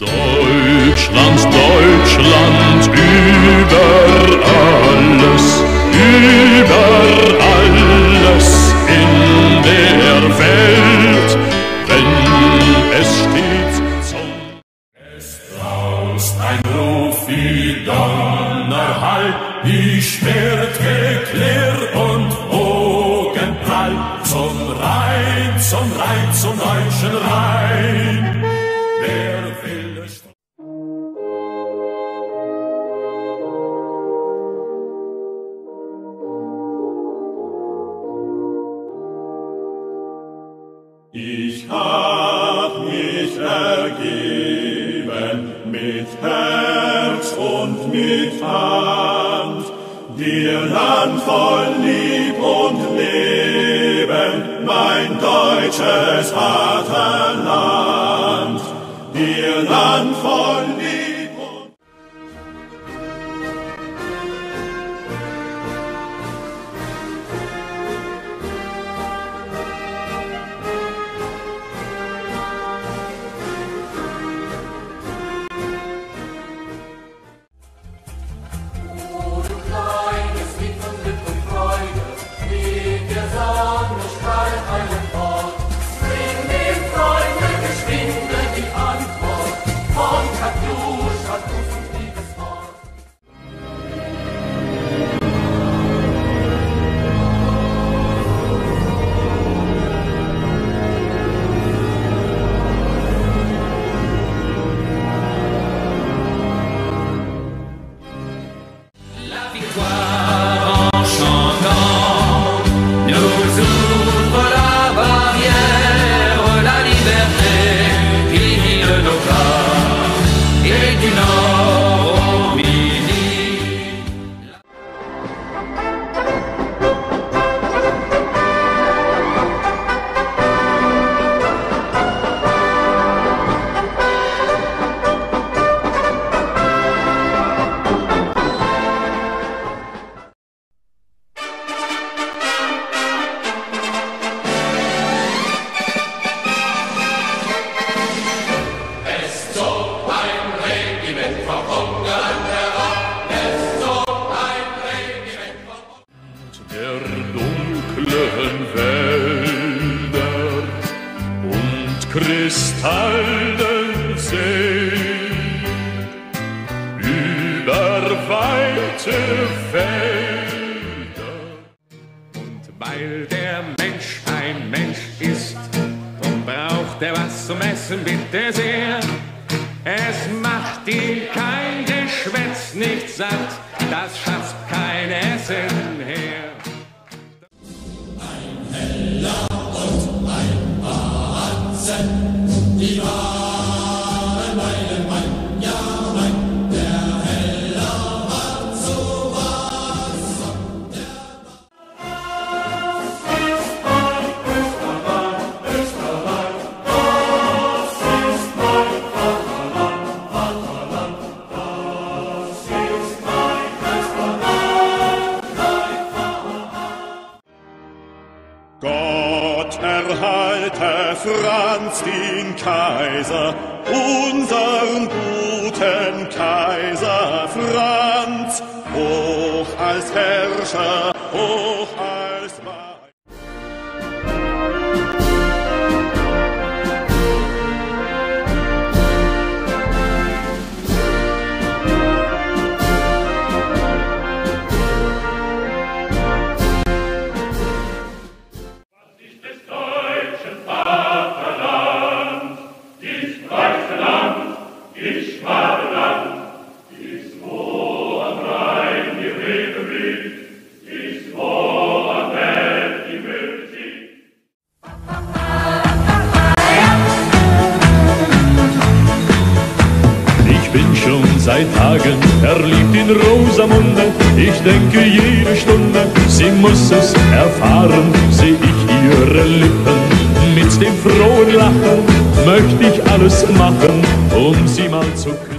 Deutschland, Deutschland, über alles, über alles in der Welt, wenn es steht zum Es braust ein Ruf wie Donnerhall, wie Schwertgeklirr und Bogenprall, zum Rhein, zum Rhein, zum deutschen Rhein. Wer Ich hab mich ergeben mit Herz und mit Hand, dir Land voll Lieb und Leben, mein deutsches Vaterland, dir Land voll Lieb und kristallenen See über weite Felder. Und weil der Mensch ein Mensch ist, drum braucht er was zum Essen, bitte sehr. Es macht ihn kein Geschwätz nicht satt, das schafft kein Essen her. Franz den Kaiser, unseren guten Kaiser Franz, hoch als Herrscher, seit Tagen verliebt in Rosamunde. Ich denke jede Stunde, sie muss es erfahren. Seh ich ihre Lippen mit dem frohen Lachen, möchte ich alles machen, um sie mal zu küssen.